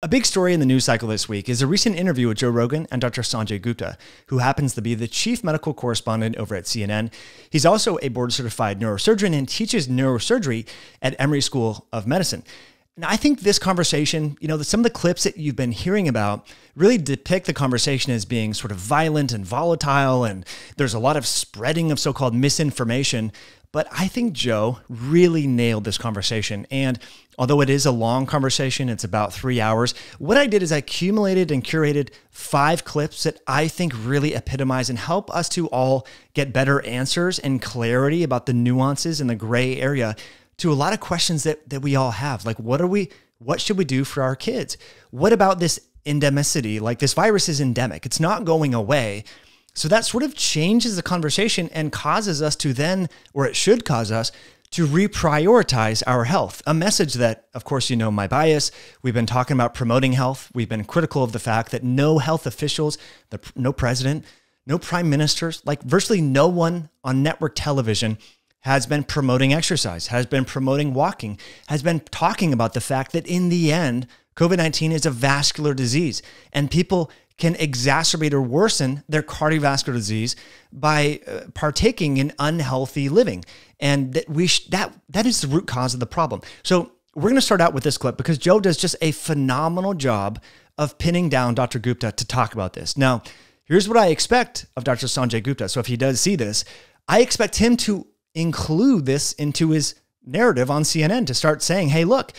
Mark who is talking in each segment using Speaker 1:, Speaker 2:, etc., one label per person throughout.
Speaker 1: A big story in the news cycle this week is a recent interview with Joe Rogan and Dr. Sanjay Gupta, who happens to be the chief medical correspondent over at CNN. He's also a board certified neurosurgeon and teaches neurosurgery at Emory School of Medicine. And I think this conversation, you know, some of the clips that you've been hearing about really depict the conversation as being sort of violent and volatile, and there's a lot of spreading of so called misinformation. But I think Joe really nailed this conversation. And although it is a long conversation, it's about three hours. What I did is I accumulated and curated five clips that I think really epitomize and help us to all get better answers and clarity about the nuances and the gray area to a lot of questions that, that we all have. Like, what are we, what should we do for our kids? What about this endemicity? Like, this virus is endemic, it's not going away. So that sort of changes the conversation and causes us to then, or it should cause us, to reprioritize our health. A message that, of course, you know my bias. We've been talking about promoting health. We've been critical of the fact that no health officials, the, no president, no prime ministers, like virtually no one on network television has been promoting exercise, has been promoting walking, has been talking about the fact that in the end, COVID 19 is a vascular disease and people can exacerbate or worsen their cardiovascular disease by uh, partaking in unhealthy living. And that we that that is the root cause of the problem. So we're going to start out with this clip because Joe does just a phenomenal job of pinning down Dr. Gupta to talk about this. Now, here's what I expect of Dr. Sanjay Gupta. So if he does see this, I expect him to include this into his narrative on CNN to start saying, "Hey, look,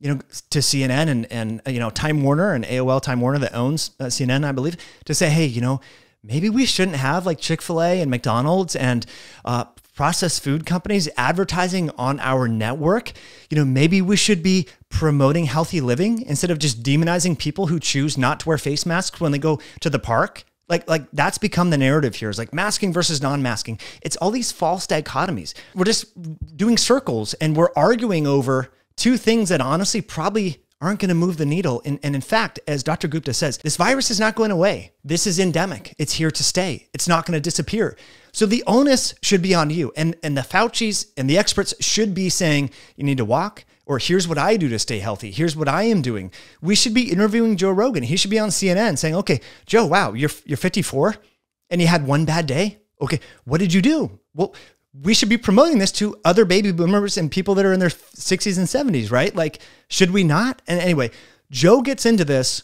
Speaker 1: you know, to CNN and and you know Time Warner and AOL Time Warner that owns uh, CNN, I believe, to say, hey, you know, maybe we shouldn't have like Chick Fil A and McDonald's and uh, processed food companies advertising on our network. You know, maybe we should be promoting healthy living instead of just demonizing people who choose not to wear face masks when they go to the park. Like, like that's become the narrative here is like masking versus non-masking. It's all these false dichotomies. We're just doing circles and we're arguing over two things that honestly probably aren't going to move the needle. And, and, in fact, as Dr. Gupta says, this virus is not going away. This is endemic. It's here to stay. It's not going to disappear. So the onus should be on you. And, and the Fauci's and the experts should be saying, you need to walk, or here's what I do to stay healthy. Here's what I am doing. We should be interviewing Joe Rogan. He should be on CNN saying, okay, Joe, wow, you're, you're 54 and you had one bad day. Okay, what did you do? Well, we should be promoting this to other baby boomers and people that are in their 60s and 70s, right? Like, should we not? And anyway, Joe gets into this.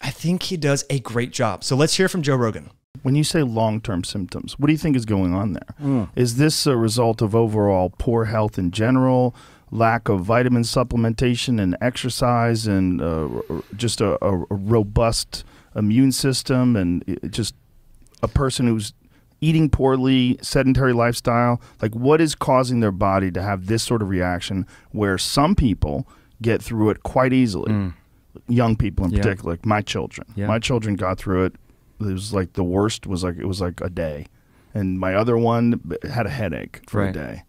Speaker 1: I think he does a great job. So let's hear from Joe Rogan.
Speaker 2: When you say long term symptoms, what do you think is going on there? Mm. Is this a result of overall poor health in general, lack of vitamin supplementation and exercise, and uh, just a, a robust immune system, and just a person who's eating poorly, sedentary lifestyle? Like, what is causing their body to have this sort of reaction where some people get through it quite easily? Mm. Young people in yeah. particular, like my children. Yeah. My children got through it. It was like the worst was like it was like a day, and my other one had a headache for right. a day.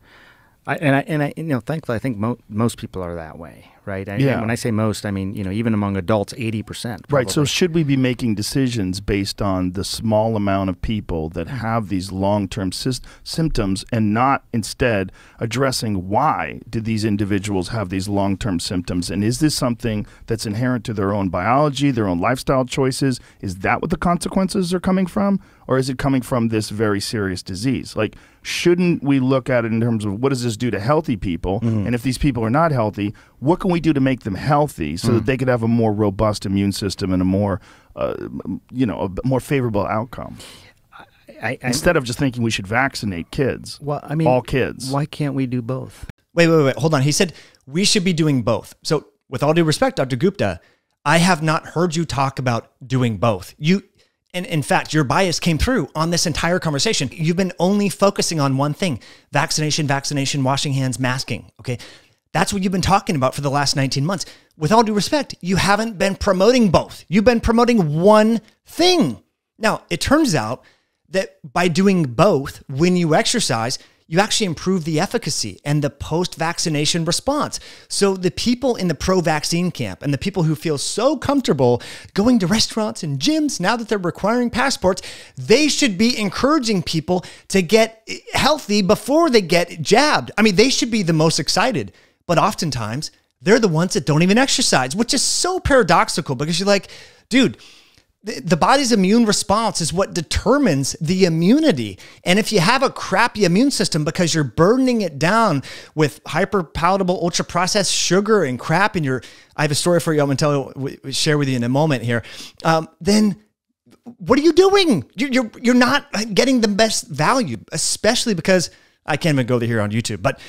Speaker 3: I, and I and I you know thankfully I think mo- most people are that way right? I, yeah. When I say most, I mean you know even among adults, eighty percent.
Speaker 2: Right. So should we be making decisions based on the small amount of people that have these long-term sy- symptoms, and not instead addressing why did these individuals have these long-term symptoms, and is this something that's inherent to their own biology, their own lifestyle choices? Is that what the consequences are coming from, or is it coming from this very serious disease? Like, shouldn't we look at it in terms of what does this do to healthy people, mm-hmm. and if these people are not healthy, what can we do to make them healthy so mm. that they could have a more robust immune system and a more, uh, you know, a more favorable outcome? I, I, Instead of just thinking we should vaccinate kids. Well, I mean, all kids.
Speaker 3: Why can't we do both?
Speaker 1: Wait, wait, wait. Hold on. He said we should be doing both. So, with all due respect, Dr. Gupta, I have not heard you talk about doing both. You, and in fact, your bias came through on this entire conversation. You've been only focusing on one thing vaccination, vaccination, washing hands, masking. Okay. That's what you've been talking about for the last 19 months. With all due respect, you haven't been promoting both. You've been promoting one thing. Now, it turns out that by doing both, when you exercise, you actually improve the efficacy and the post vaccination response. So, the people in the pro vaccine camp and the people who feel so comfortable going to restaurants and gyms now that they're requiring passports, they should be encouraging people to get healthy before they get jabbed. I mean, they should be the most excited but oftentimes, they're the ones that don't even exercise, which is so paradoxical because you're like, dude, the body's immune response is what determines the immunity. And if you have a crappy immune system because you're burdening it down with hyper palatable, ultra processed sugar and crap, and you're, I have a story for you I'm going to tell, share with you in a moment here, um, then what are you doing? You're, you're, you're not getting the best value, especially because I can't even go here on YouTube, but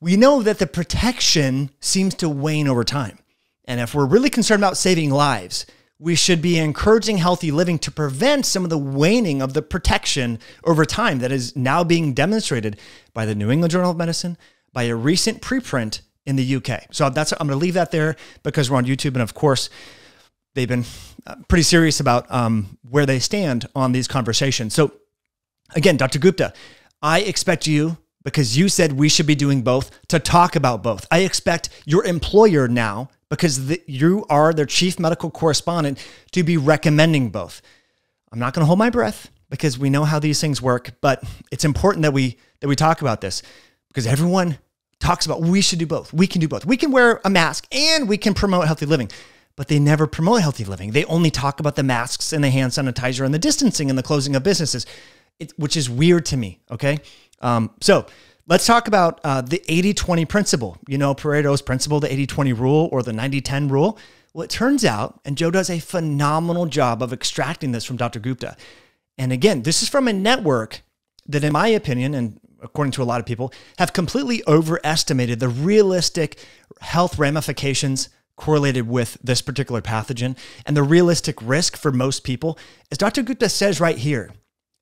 Speaker 1: we know that the protection seems to wane over time. And if we're really concerned about saving lives, we should be encouraging healthy living to prevent some of the waning of the protection over time that is now being demonstrated by the New England Journal of Medicine, by a recent preprint in the UK. So that's I'm going to leave that there because we're on YouTube, and of course, they've been uh, pretty serious about um, where they stand on these conversations. So again, Dr. Gupta, I expect you because you said we should be doing both to talk about both. I expect your employer now because the, you are their chief medical correspondent to be recommending both. I'm not going to hold my breath because we know how these things work, but it's important that we that we talk about this because everyone talks about we should do both. We can do both. We can wear a mask and we can promote healthy living, but they never promote healthy living. They only talk about the masks and the hand sanitizer and the distancing and the closing of businesses, it, which is weird to me. Okay, um, so Let's talk about uh, the 80 20 principle. You know, Pareto's principle, the 80 20 rule or the 90 10 rule. Well, it turns out, and Joe does a phenomenal job of extracting this from Dr. Gupta. And again, this is from a network that, in my opinion, and according to a lot of people, have completely overestimated the realistic health ramifications correlated with this particular pathogen and the realistic risk for most people. As Dr. Gupta says right here,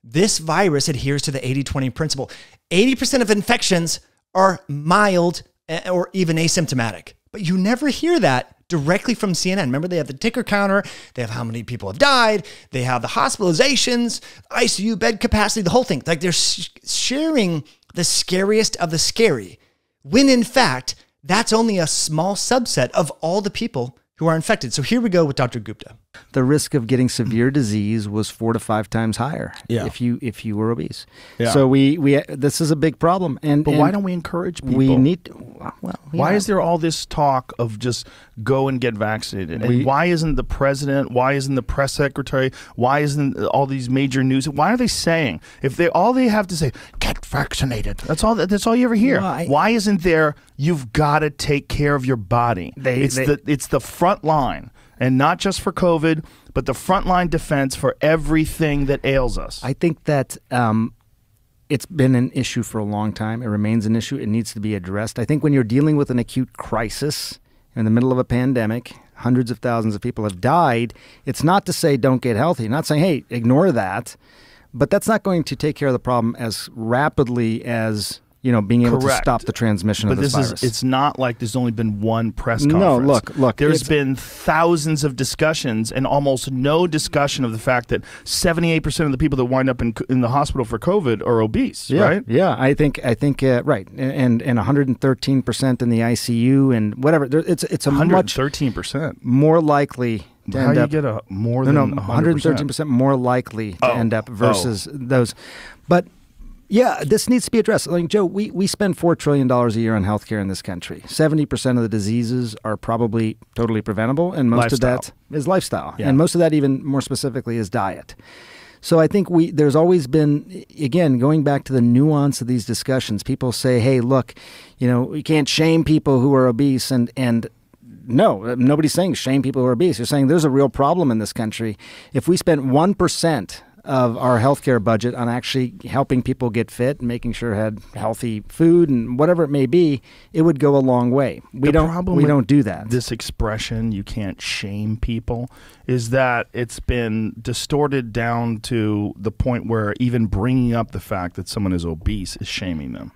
Speaker 1: this virus adheres to the 80 20 principle. 80% of infections are mild eh, or even asymptomatic, but you never hear that directly from CNN. Remember, they have the ticker counter, they have how many people have died, they have the hospitalizations, ICU bed capacity, the whole thing. Like they're sharing the scariest of the scary, when in fact, that's only a small subset of all the people who are infected. So here we go with Dr. Gupta.
Speaker 3: The risk of getting severe disease was four to five times higher yeah. if you if you were obese. Yeah. So we we this is a big problem. And
Speaker 2: but
Speaker 3: and
Speaker 2: why don't we encourage people?
Speaker 3: We need. To, well,
Speaker 2: yeah. why is there all this talk of just go and get vaccinated? And why isn't the president? Why isn't the press secretary? Why isn't all these major news? Why are they saying if they all they have to say get vaccinated? That's all. That's all you ever hear. I, why isn't there? You've got to take care of your body. They, it's they, the it's the front line and not just for COVID, but the frontline defense for everything that ails us.
Speaker 3: I think that um, it's been an issue for a long time. It remains an issue. It needs to be addressed. I think when you're dealing with an acute crisis in the middle of a pandemic, hundreds of thousands of people have died. It's not to say don't get healthy. Not saying hey ignore that, but that's not going to take care of the problem as rapidly as you know, being able Correct. to stop the transmission
Speaker 2: but
Speaker 3: of this,
Speaker 2: this
Speaker 3: virus.
Speaker 2: Is, it's not like there's only been one press conference.
Speaker 3: No, look, look.
Speaker 2: There's been thousands of discussions and almost no discussion of the fact that 78% of the people that wind up in, in the hospital for COVID are obese,
Speaker 3: yeah,
Speaker 2: right?
Speaker 3: Yeah, I think, I think, uh, right. And, and 113% in the ICU and whatever. It's, it's a
Speaker 2: 113%.
Speaker 3: much more likely
Speaker 2: to How
Speaker 3: end
Speaker 2: you
Speaker 3: up,
Speaker 2: get a more no, than
Speaker 3: no, 113% more likely to oh. end up versus oh. those. But yeah, this needs to be addressed. Like Joe, we, we spend four trillion dollars a year on healthcare in this country. Seventy percent of the diseases are probably totally preventable, and most lifestyle. of that is lifestyle, yeah. and most of that, even more specifically, is diet. So I think we there's always been again going back to the nuance of these discussions. People say, "Hey, look, you know, we can't shame people who are obese," and and no, nobody's saying shame people who are obese. You're saying there's a real problem in this country. If we spent one percent of our healthcare budget on actually helping people get fit, and making sure had healthy food and whatever it may be, it would go a long way. We the don't we don't do that.
Speaker 2: This expression you can't shame people is that it's been distorted down to the point where even bringing up the fact that someone is obese is shaming them.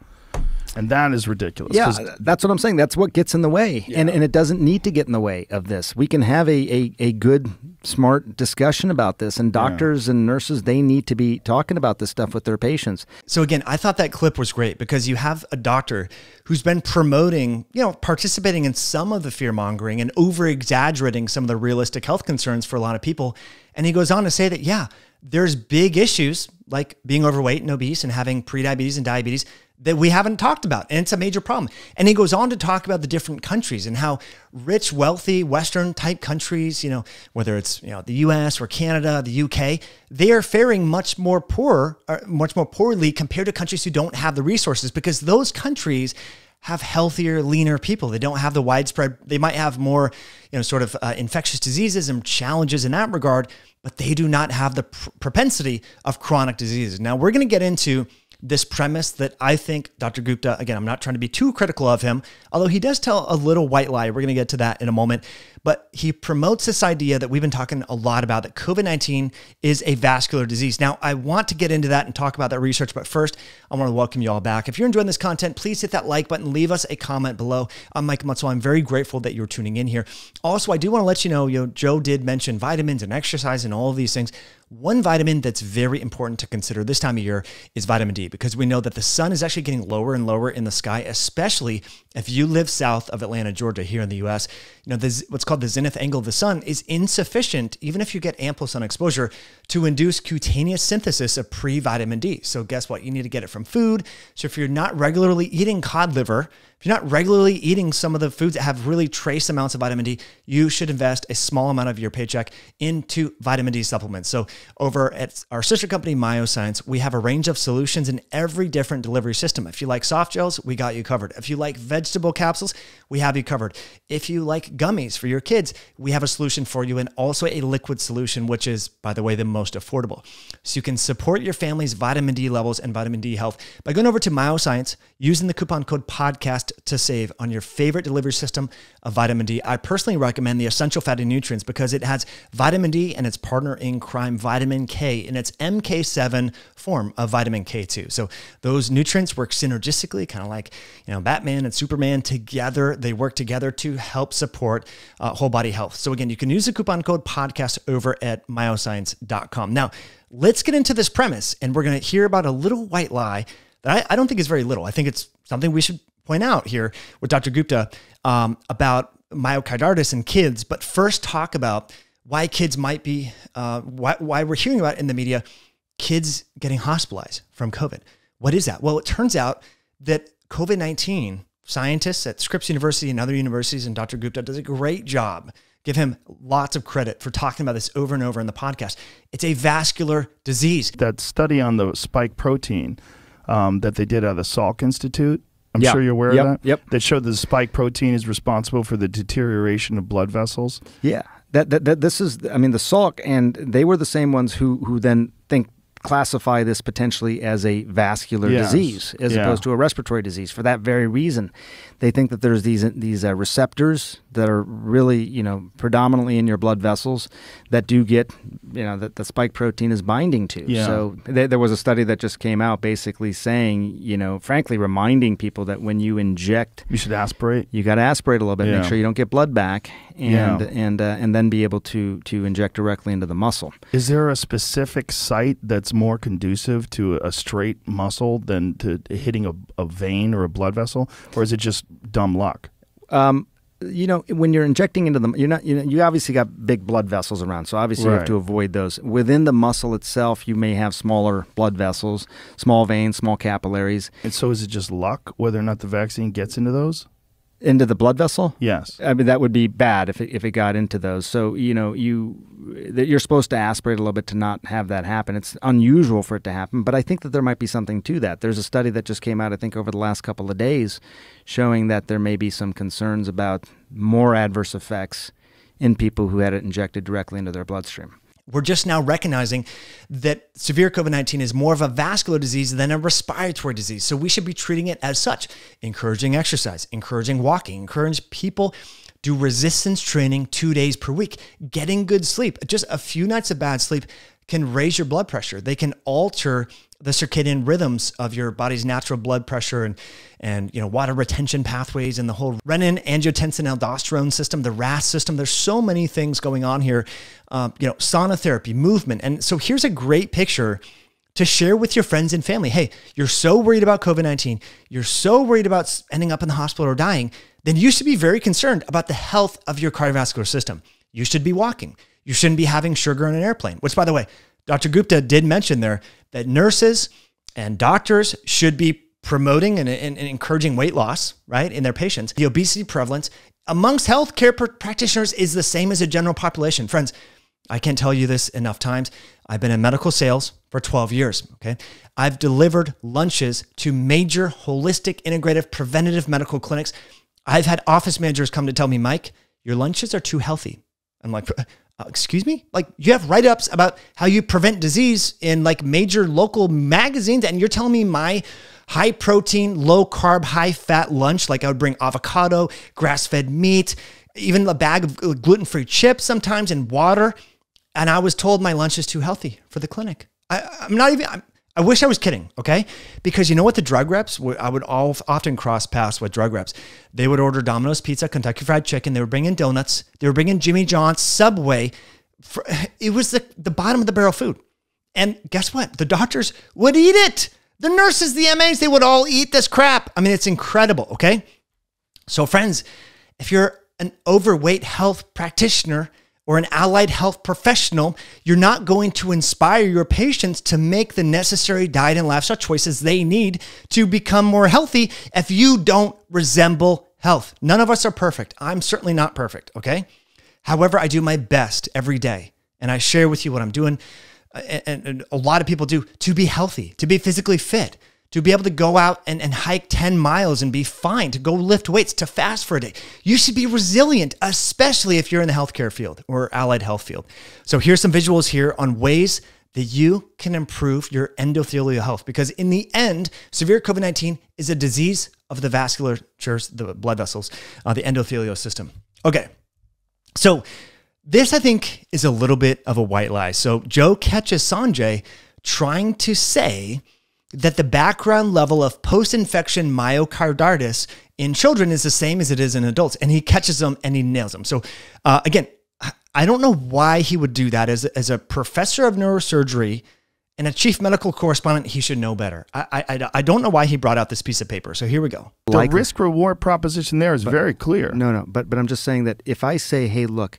Speaker 2: And that is ridiculous.
Speaker 3: Yeah, that's what I'm saying. That's what gets in the way. Yeah. And, and it doesn't need to get in the way of this. We can have a, a, a good, smart discussion about this. And doctors yeah. and nurses, they need to be talking about this stuff with their patients.
Speaker 1: So, again, I thought that clip was great because you have a doctor who's been promoting, you know, participating in some of the fear mongering and over exaggerating some of the realistic health concerns for a lot of people. And he goes on to say that, yeah, there's big issues like being overweight and obese and having prediabetes and diabetes that we haven't talked about. And it's a major problem. And he goes on to talk about the different countries and how rich, wealthy, Western type countries, you know, whether it's, you know, the US or Canada, the UK, they are faring much more poor, much more poorly compared to countries who don't have the resources because those countries have healthier, leaner people. They don't have the widespread, they might have more, you know, sort of uh, infectious diseases and challenges in that regard, but they do not have the pr- propensity of chronic diseases. Now, we're going to get into this premise that I think Dr. Gupta, again, I'm not trying to be too critical of him, although he does tell a little white lie. We're going to get to that in a moment. But he promotes this idea that we've been talking a lot about that COVID 19 is a vascular disease. Now, I want to get into that and talk about that research, but first, I want to welcome you all back. If you're enjoying this content, please hit that like button, leave us a comment below. I'm Mike Mutzel. I'm very grateful that you're tuning in here. Also, I do want to let you know, you know, Joe did mention vitamins and exercise and all of these things. One vitamin that's very important to consider this time of year is vitamin D because we know that the sun is actually getting lower and lower in the sky, especially if you live south of Atlanta, Georgia, here in the US. You know, what's called the zenith angle of the sun is insufficient, even if you get ample sun exposure, to induce cutaneous synthesis of pre vitamin D. So, guess what? You need to get it from food. So, if you're not regularly eating cod liver, if you're not regularly eating some of the foods that have really trace amounts of vitamin D, you should invest a small amount of your paycheck into vitamin D supplements. So, over at our sister company, Myoxcience, we have a range of solutions in every different delivery system. If you like soft gels, we got you covered. If you like vegetable capsules, we have you covered. If you like gummies for your kids, we have a solution for you and also a liquid solution, which is, by the way, the most affordable. So, you can support your family's vitamin D levels and vitamin D health by going over to Myoxcience using the coupon code podcast to save on your favorite delivery system of vitamin D. I personally recommend the Essential Fatty Nutrients because it has vitamin D and its partner in crime, vitamin K, in its MK7 form of vitamin K2. So those nutrients work synergistically, kind of like you know Batman and Superman together. They work together to help support uh, whole body health. So again, you can use the coupon code podcast over at myoxcience.com. Now, let's get into this premise, and we're going to hear about a little white lie that I, I don't think is very little. I think it's something we should point out here with Dr. Gupta um, about myocarditis in kids, but first talk about why kids might be, uh, why, why we're hearing about in the media kids getting hospitalized from COVID. What is that? Well, it turns out that COVID 19, scientists at Scripps University and other universities, and Dr. Gupta does a great job. Give him lots of credit for talking about this over and over in the podcast. It's a vascular disease.
Speaker 2: That study on the spike protein um, that they did at the Salk Institute I'm yep. sure you're aware
Speaker 3: yep.
Speaker 2: of that.
Speaker 3: Yep.
Speaker 2: That showed the spike protein is responsible for the deterioration of blood vessels.
Speaker 3: Yeah. That, that, that this is I mean the Salk and they were the same ones who who then think classify this potentially as a vascular yes. disease as yeah. opposed to a respiratory disease for that very reason. They think that there's these these uh, receptors that are really you know predominantly in your blood vessels that do get you know that the spike protein is binding to.
Speaker 2: Yeah.
Speaker 3: So th- there was a study that just came out basically saying you know frankly reminding people that when you inject
Speaker 2: you should aspirate.
Speaker 3: You got to aspirate a little bit, yeah. make sure you don't get blood back, and yeah. and uh, and then be able to to inject directly into the muscle.
Speaker 2: Is there a specific site that's more conducive to a straight muscle than to hitting a, a vein or a blood vessel, or is it just dumb luck?
Speaker 3: Um, you know, when you're injecting into the, you're not, you know, you obviously got big blood vessels around, so obviously right. you have to avoid those. Within the muscle itself, you may have smaller blood vessels, small veins, small capillaries.
Speaker 2: And so, is it just luck whether or not the vaccine gets into those?
Speaker 3: Into the blood vessel?
Speaker 2: Yes.
Speaker 3: I mean that would be bad if it, if it got into those. So you know you that you're supposed to aspirate a little bit to not have that happen. It's unusual for it to happen, but I think that there might be something to that. There's a study that just came out I think over the last couple of days showing that there may be some concerns about more adverse effects in people who had it injected directly into their bloodstream.
Speaker 1: We're just now recognizing that severe COVID 19 is more of a vascular disease than a respiratory disease. So we should be treating it as such, encouraging exercise, encouraging walking, encourage people do resistance training two days per week, getting good sleep. Just a few nights of bad sleep can raise your blood pressure. They can alter the circadian rhythms of your body's natural blood pressure and and you know water retention pathways and the whole renin angiotensin aldosterone system the ras system. There's so many things going on here um, you know sauna therapy movement. And so here's a great picture to share with your friends and family. Hey you're so worried about covid-19 you're so worried about ending up in the hospital or dying. Then you should be very concerned about the health of your cardiovascular system. You should be walking you shouldn't be having sugar on an airplane which by the way Dr. Gupta did mention there that nurses and doctors should be promoting and, and, and encouraging weight loss, right, in their patients. The obesity prevalence amongst healthcare pr- practitioners is the same as a general population. Friends, I can't tell you this enough times. I've been in medical sales for 12 years. Okay. I've delivered lunches to major holistic, integrative, preventative medical clinics. I've had office managers come to tell me, Mike, your lunches are too healthy. I'm like, uh, excuse me? Like, you have write ups about how you prevent disease in like major local magazines, and you're telling me my high protein, low carb, high fat lunch, like I would bring avocado, grass fed meat, even a bag of gluten free chips sometimes, and water and I was told my lunch is too healthy for the clinic. I, am not even. I'm, i wish I was kidding, okay? Because you know what the drug reps, I would all, often cross paths with drug reps. They would order Domino's Pizza, Kentucky Fried Chicken. They were bringing donuts. They were bringing Jimmy John's, Subway. It was the, the bottom of the barrel food. And guess what? The doctors would eat it. The nurses, the MAs, they would all eat this crap. I mean, it's incredible, okay? So, friends, if you're an overweight health practitioner, or an allied health professional, you're not going to inspire your patients to make the necessary diet and lifestyle choices they need to become more healthy if you don't resemble health. None of us are perfect. I'm certainly not perfect, okay? However, I do my best every day and I share with you what I'm doing. Uh, and, a lot of people do to be healthy, to be physically fit, to be able to go out and, and hike 10 miles and be fine, to go lift weights, to fast for a day. You should be resilient, especially if you're in the healthcare field or allied health field. So here's some visuals here on ways that you can improve your endothelial health because in the end, severe COVID-19 is a disease of the vasculatures, the blood vessels, uh, the endothelial system. Okay. So this, I think, is a little bit of a white lie. So Joe catches Sanjay trying to say that the background level of post infection myocarditis in children is the same as it is in adults. And he catches them and he nails them. So, uh, again, I don't know why he would do that. As, as a professor of neurosurgery and a chief medical correspondent, he should know better. I, I, I don't know why he brought out this piece of paper. So here we go.
Speaker 2: The like, risk reward proposition there is but, very clear.
Speaker 3: No, no, but, but I'm just saying that if I say, hey, look,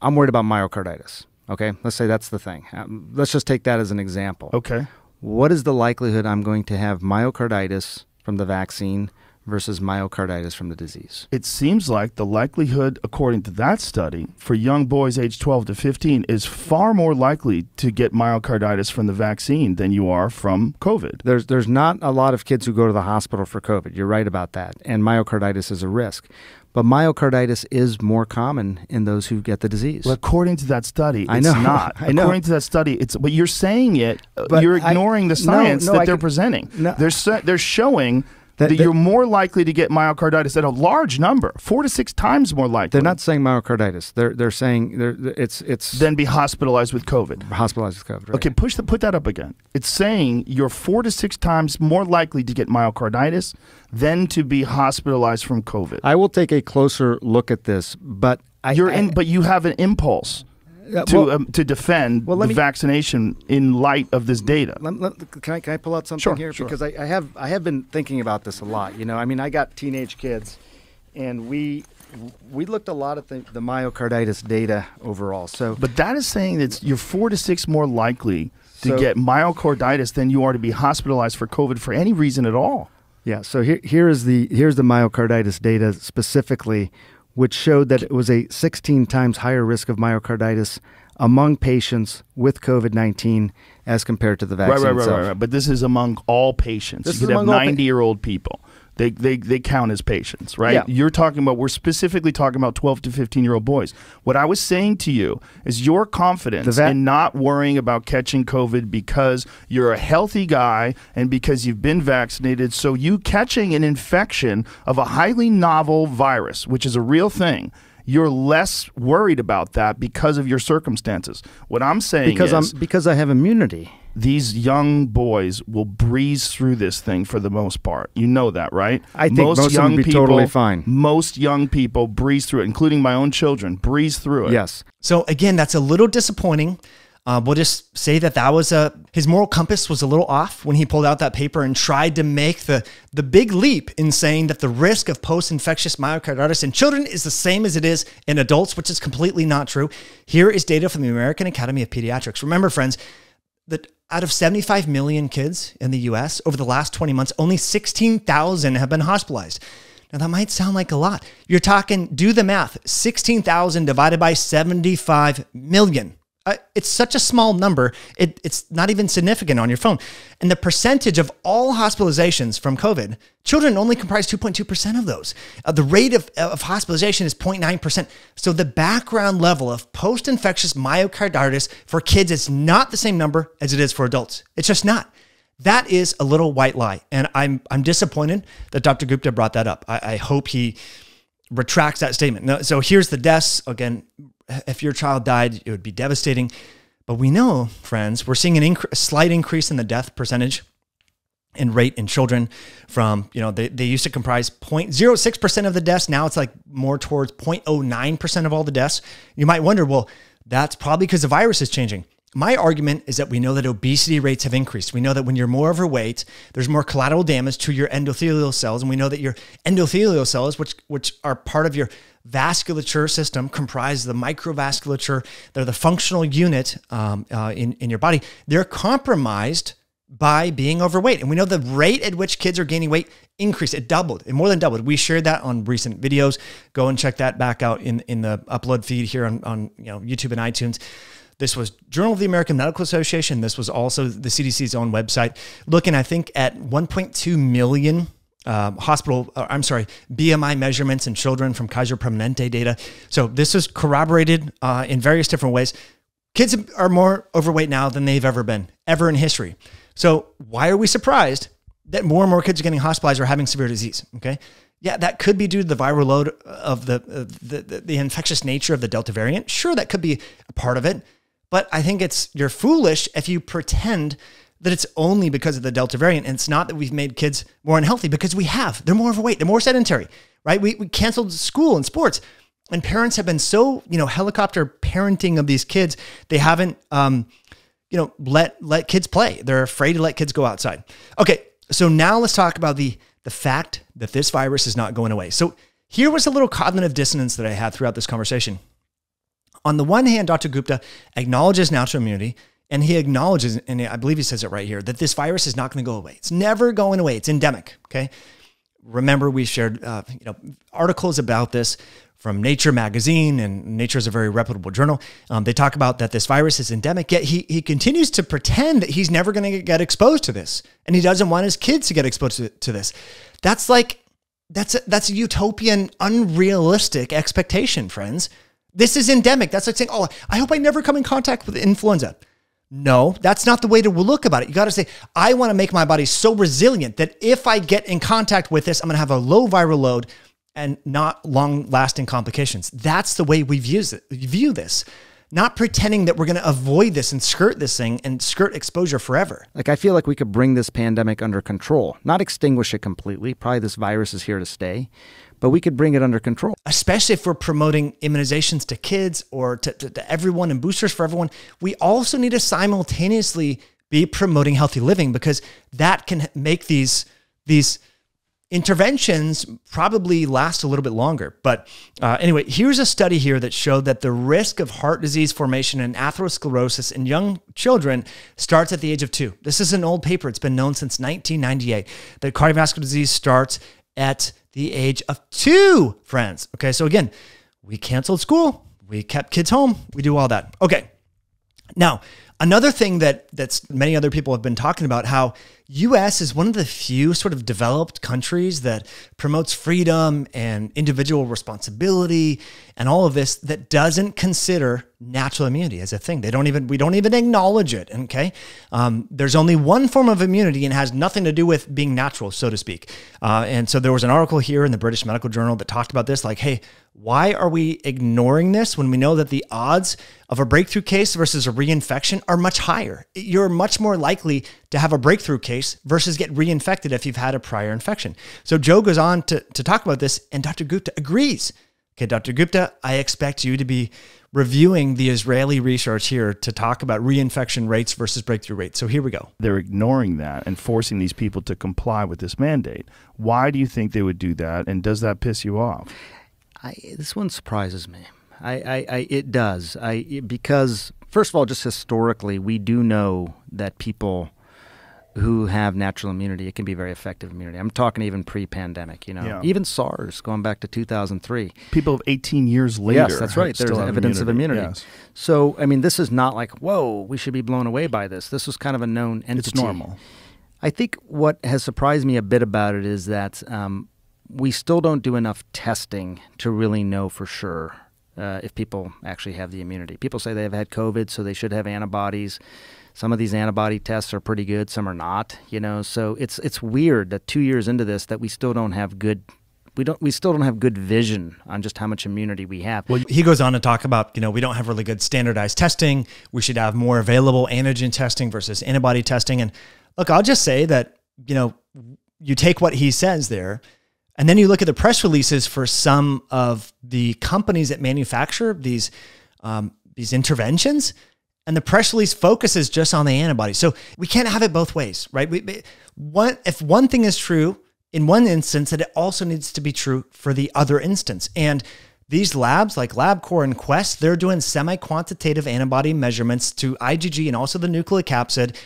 Speaker 3: I'm worried about myocarditis. Okay, let's say that's the thing. Um, let's just take that as an example.
Speaker 2: Okay
Speaker 3: what is the likelihood I'm going to have myocarditis from the vaccine versus myocarditis from the disease?
Speaker 2: It seems like the likelihood, according to that study, for young boys aged 12 to 15 is far more likely to get myocarditis from the vaccine than you are from COVID.
Speaker 3: There's, there's not a lot of kids who go to the hospital for COVID. You're right about that. And myocarditis is a risk. But myocarditis is more common in those who get the disease.
Speaker 2: Well, according to that study, I know. not. I know. According to that study, it's but you're saying it. But you're ignoring I, the science no, no, that I they're presenting. No. They're they're showing that, that, you're more likely to get myocarditis at a large number, four to six times more likely.
Speaker 3: They're not saying myocarditis. They're they're saying they're, it's it's
Speaker 2: then be hospitalized with COVID.
Speaker 3: Hospitalized with COVID. Right.
Speaker 2: Okay, push the, put that up again. It's saying you're four to six times more likely to get myocarditis than to be hospitalized from COVID.
Speaker 3: I will take a closer look at this, but I,
Speaker 2: you're in, but you have an impulse to well, um, to defend well, the me, vaccination in light of this data.
Speaker 3: Let, let, can I can I pull out something
Speaker 2: sure,
Speaker 3: here
Speaker 2: sure.
Speaker 3: because I, I, have I have been thinking about this a lot. You know, I mean, I got teenage kids, and we we looked a lot at the, the myocarditis data overall. So,
Speaker 2: but that is saying that you're four to six more likely to so, get myocarditis than you are to be hospitalized for COVID for any reason at all.
Speaker 3: Yeah. So here here is the here's the myocarditis data specifically which showed that it was a 16 times higher risk of myocarditis among patients with COVID 19 as compared to the vaccine.
Speaker 2: Right, right, right, right, right. But this is among all patients. This you could have 90 year old people. They, they, they count as patients, right? Yeah. You're talking about, we're specifically talking about 12 to 15 year old boys. What I was saying to you is your confidence in not worrying about catching COVID because you're a healthy guy and because you've been vaccinated. So you catching an infection of a highly novel virus, which is a real thing you're less worried about that because of your circumstances. What I'm saying
Speaker 3: because
Speaker 2: is
Speaker 3: I'm because I have immunity
Speaker 2: these young boys will breeze through this thing for the most part. You know that, right?
Speaker 3: I think most, most young people, totally fine.
Speaker 2: Most young people breeze through it, including my own children, breeze through it.
Speaker 3: Yes.
Speaker 1: So again, that's a little disappointing. Uh, we'll just say that that was a his moral compass was a little off when he pulled out that paper and tried to make the the big leap in saying that the risk of post-infectious myocarditis in children is the same as it is in adults, which is completely not true. Here is data from the American Academy of Pediatrics. Remember, friends, that out of 75 million kids in the US over the last 20 months, only 16,000 have been hospitalized. Now, that might sound like a lot. You're talking, do the math 16,000 divided by 75 million. Uh, it's such a small number, it, it's not even significant on your phone. And the percentage of all hospitalizations from COVID, children only comprise 2.2% of those. Uh, the rate of, of hospitalization is 0.9%. So the background level of post infectious myocarditis for kids is not the same number as it is for adults. It's just not. That is a little white lie. And I'm, I'm disappointed that Dr. Gupta brought that up. I, I hope he retracts that statement. so here's the deaths. Again, if your child died, it would be devastating. But we know, friends, we're seeing an inc- a slight increase in the death percentage and rate in children from, you know, they, they used to comprise 0.06% of the deaths. Now it's like more towards 0.09% of all the deaths. You might wonder, well, that's probably because the virus is changing. My argument is that we know that obesity rates have increased. We know that when you're more overweight, there's more collateral damage to your endothelial cells. And we know that your endothelial cells, which, which are part of your vasculature system, comprise the microvasculature, they're the functional unit um, uh, in, in your body, they're compromised by being overweight. And we know the rate at which kids are gaining weight increased. It doubled. It more than doubled. We shared that on recent videos. Go and check that back out in, in the upload feed here on, on you know YouTube and iTunes. This was Journal of the American Medical Association. This was also the CDC's own website, looking, I think, at 1.2 million um, hospital, uh, I'm sorry, BMI measurements in children from Kaiser Permanente data. So this is corroborated uh, in various different ways. Kids are more overweight now than they've ever been, ever in history. So why are we surprised that more and more kids are getting hospitalized or having severe disease? Okay. Yeah, that could be due to the viral load of the, uh, the, the, the infectious nature of the Delta variant. Sure, that could be a part of it. But I think it's you're foolish if you pretend that it's only because of the Delta variant. And it's not that we've made kids more unhealthy because we have. They're more overweight, they're more sedentary, right? We, we canceled school and sports. And parents have been so, you know, helicopter parenting of these kids. They haven't, um, you know, let let kids play. They're afraid to let kids go outside. Okay, so now let's talk about the the fact that this virus is not going away. So here was a little cognitive dissonance that I had throughout this conversation. On the one hand, Dr. Gupta acknowledges natural immunity and he acknowledges, and I believe he says it right here, that this virus is not going to go away. It's never going away. It's endemic. Okay. Remember, we shared uh, you know articles about this from Nature magazine, and Nature is a very reputable journal. Um, they talk about that this virus is endemic, yet he, he continues to pretend that he's never going to get exposed to this, and he doesn't want his kids to get exposed to, to this. That's like that's a, that's a utopian, unrealistic expectation, friends. This is endemic. That's like saying, oh, I hope I never come in contact with influenza. No, that's not the way to look about it. You got to say, I want to make my body so resilient that if I get in contact with this, I'm going to have a low viral load and not long lasting complications. That's the way we view, this. Not pretending that we're going to avoid this and skirt this thing and skirt exposure forever.
Speaker 3: Like, I feel like we could bring this pandemic under control, not extinguish it completely. Probably this virus is here to stay, but we could bring it under control.
Speaker 1: Especially if we're promoting immunizations to kids or to, to, to everyone and boosters for everyone. We also need to simultaneously be promoting healthy living because that can make these these interventions probably last a little bit longer. But uh, anyway, here's a study here that showed that the risk of heart disease formation and atherosclerosis in young children starts at the age of two. This is an old paper. It's been known since 1998 that cardiovascular disease starts at the age of two, friends. Okay, so again, we canceled school, we kept kids home, we do all that. Okay. Now, another thing that that's many other people have been talking about how US is one of the few sort of developed countries that promotes freedom and individual responsibility and all of this that doesn't consider natural immunity as a thing. They don't even we don't even acknowledge it. Okay, um, there's only one form of immunity and has nothing to do with being natural, so to speak. Uh, and so there was an article here in the British Medical Journal that talked about this. Like, hey, why are we ignoring this when we know that the odds of a breakthrough case versus a reinfection are much higher? You're much more likely to have a breakthrough case versus get reinfected if you've had a prior infection. So Joe goes on to, to talk about this, and Dr. Gupta agrees. Okay, Dr. Gupta, I expect you to be reviewing the Israeli research here to talk about reinfection rates versus breakthrough rates. So here we go.
Speaker 2: They're ignoring that and forcing these people to comply with this mandate. Why do you think they would do that? And does that piss you off?
Speaker 3: I, this one surprises me. I, I, I it does. I because first of all, just historically, we do know that people who have natural immunity, it can be very effective immunity. I'm talking even pre-pandemic, you know, yeah. even SARS going back to 2003.
Speaker 2: People of 18 years later.
Speaker 3: Yes, that's right. There's evidence immunity. of immunity. Yes. So, I mean, this is not like, whoa, we should be blown away by this. This was kind of a known entity.
Speaker 2: It's normal.
Speaker 3: I think what has surprised me a bit about it is that um, we still don't do enough testing to really know for sure uh, if people actually have the immunity. People say they have had COVID, so they should have antibodies. Some of these antibody tests are pretty good, some are not. You know, so it's it's weird that two years into this that we still don't have good. We don't. We still don't have good vision on just how much immunity we have.
Speaker 1: Well, he goes on to talk about, you know, we don't have really good standardized testing. We should have more available antigen testing versus antibody testing. And look, I'll just say that, you know, you take what he says there, and then you look at the press releases for some of the companies that manufacture these um, these interventions, and the press release focuses just on the antibody. So we can't have it both ways, right? We, one, if one thing is true in one instance, that it also needs to be true for the other instance. And these labs like LabCorp and Quest, they're doing semi-quantitative antibody measurements to IgG and also the nucleocapsid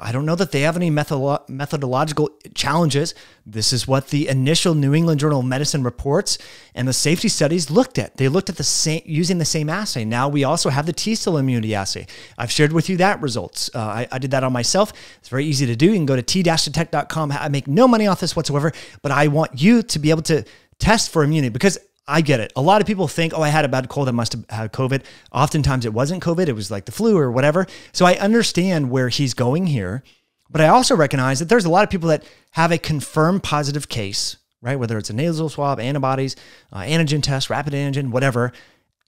Speaker 1: I don't know that they have any methodological challenges. This is what the initial New England Journal of Medicine reports and the safety studies looked at. They looked at the same using the same assay. Now we also have the T cell immunity assay. I've shared with you that results. Uh, I, I, did that on myself. It's very easy to do. You can go to t-detect.com. I make no money off this whatsoever, but I want you to be able to test for immunity because I get it. A lot of people think, oh, I had a bad cold. I must have had COVID. Oftentimes it wasn't COVID. It was like the flu or whatever. So I understand where he's going here. But I also recognize that there's a lot of people that have a confirmed positive case, right? Whether it's a nasal swab, antibodies, uh, antigen test, rapid antigen, whatever.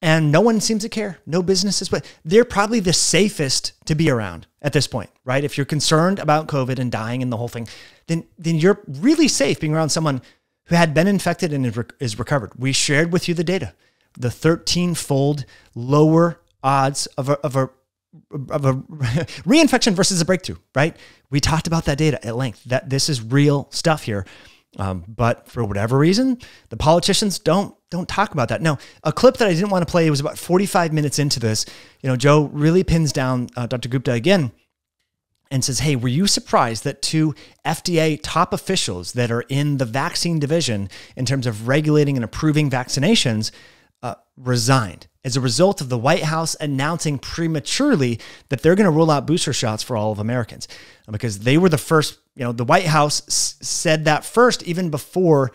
Speaker 1: And no one seems to care. No businesses, but they're probably the safest to be around at this point, right? If you're concerned about COVID and dying and the whole thing, then, then you're really safe being around someone who had been infected and is recovered. We shared with you the data, the 13 fold lower odds of a, of a of a reinfection versus a breakthrough, right? We talked about that data at length. That this is real stuff here, um, but for whatever reason, the politicians don't don't talk about that. Now, a clip that I didn't want to play was about 45 minutes into this. You know, Joe really pins down uh, Dr. Gupta again and says, Hey, were you surprised that two FDA top officials that are in the vaccine division in terms of regulating and approving vaccinations uh, resigned as a result of the White House announcing prematurely that they're going to roll out booster shots for all of Americans? Because they were the first, you know, the White House said that first, even before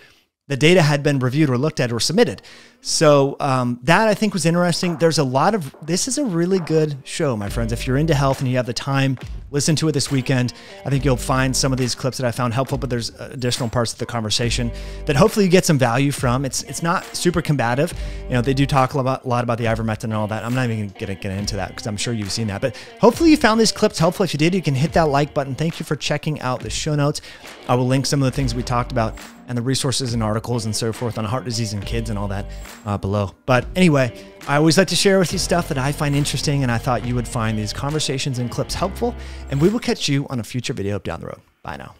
Speaker 1: the data had been reviewed or looked at or submitted. So um, that I think was interesting. There's a lot of this is a really good show, my friends. If you're into health and you have the time, listen to it this weekend. I think you'll find some of these clips that I found helpful, but there's additional parts of the conversation that hopefully you get some value from. It's it's not super combative. You know, they do talk a lot, a lot about the ivermectin and all that. I'm not even to get into that because I'm sure you've seen that. But hopefully you found these clips helpful. If you did, you can hit that like button. Thank you for checking out the show notes. I will link some of the things we talked about and the resources and articles and so forth on heart disease in kids and all that uh, below. But anyway, I always like to share with you stuff that I find interesting, and I thought you would find these conversations and clips helpful. And we will catch you on a future video down the road. Bye now.